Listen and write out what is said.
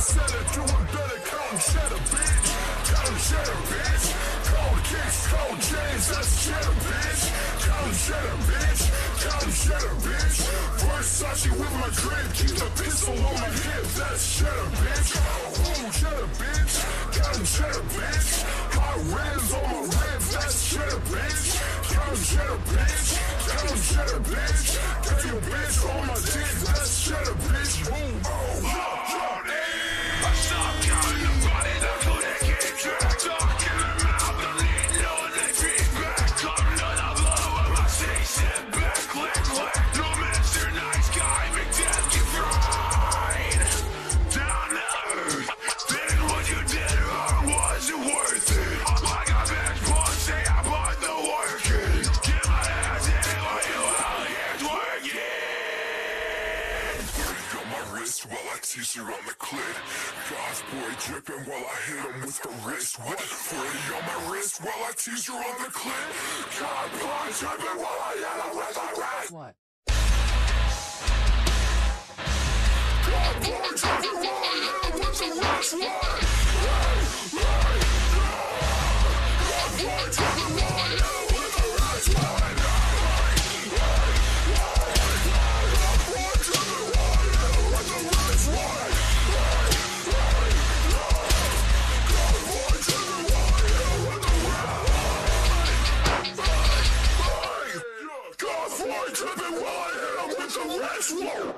God, God, cheddar, bitch. Count cheddar, bitch. Cold kicks, cold chains, that's cheddar, bitch. Cold cheddar, bitch. Cold cheddar, bitch. Versace with my drip, keep the pistol on my hip, that's cheddar, bitch. Ooh, cheddar, bitch. Cold cheddar, bitch. Hot rims on my ribs, that's cheddar, bitch. Cold cheddar, bitch. Cold cheddar, bitch. Got your bitch wrist while I tease her on the clit. God's boy dripping while I hit him with the wrist. What? 40 on my wrist while I tease her on the clit. Goth boi dripping while I hit him with the wrist. What? God's boy dripping while I hit him with the. Whoa.